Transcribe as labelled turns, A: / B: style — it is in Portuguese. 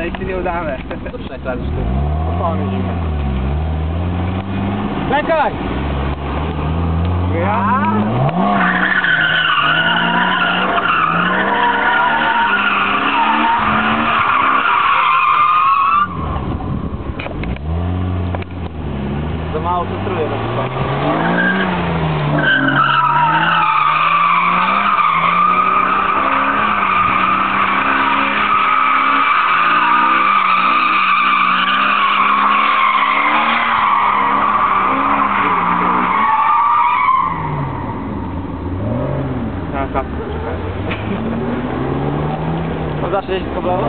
A: nieudane.
B: To trzech razy sztuk. Opony zimne. Czekaj! Za mało centruje na przykład.
A: na zapkę.
B: No zawsze jeździ
A: koblało?